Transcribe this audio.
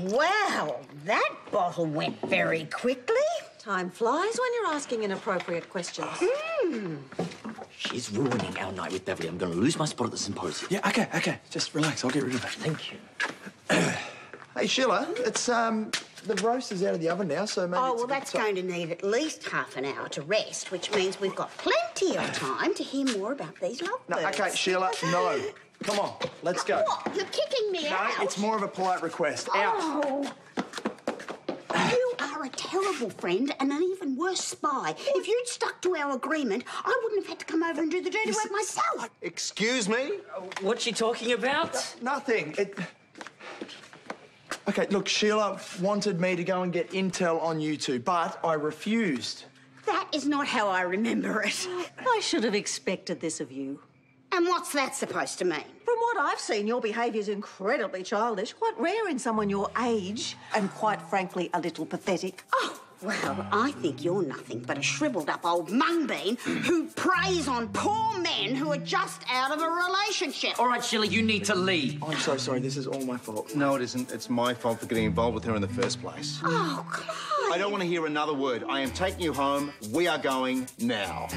Well, that bottle went very quickly. Time flies when you're asking inappropriate questions. She's ruining our night with Beverly. I'm going to lose my spot at the symposium. Yeah, okay, okay. Just relax. I'll get rid of it. Thank you. Hey, Sheila, it's, um, the roast is out of the oven now, so maybe Oh, it's well, a bit that's ti- going to need at least half an hour to rest, which means we've got plenty of time to hear more about these No, lovebirds. okay, Sheila, no. Come on, let's go. What? You're kicking me No, out? it's more of a polite request. Out. Oh. You are a terrible friend and an even worse spy. If you'd stuck to our agreement, I wouldn't have had to come over and do the dirty work myself. Excuse me? What's she talking about? Nothing. It. Okay, look, Sheila wanted me to go and get intel on you two, but I refused. That is not how I remember it. I should have expected this of you. And what's that supposed to mean? From what I've seen, your behaviour's incredibly childish, quite rare in someone your age, and quite frankly, a little pathetic. Oh, well, I think you're nothing but a shriveled up old mungbean who preys on poor men who are just out of a relationship. All right, Sheila, you need to leave. I'm so sorry. This is all my fault. No, it isn't. It's my fault for getting involved with her in the first place. Oh, Clive. I don't want to hear another word. I am taking you home. We are going now.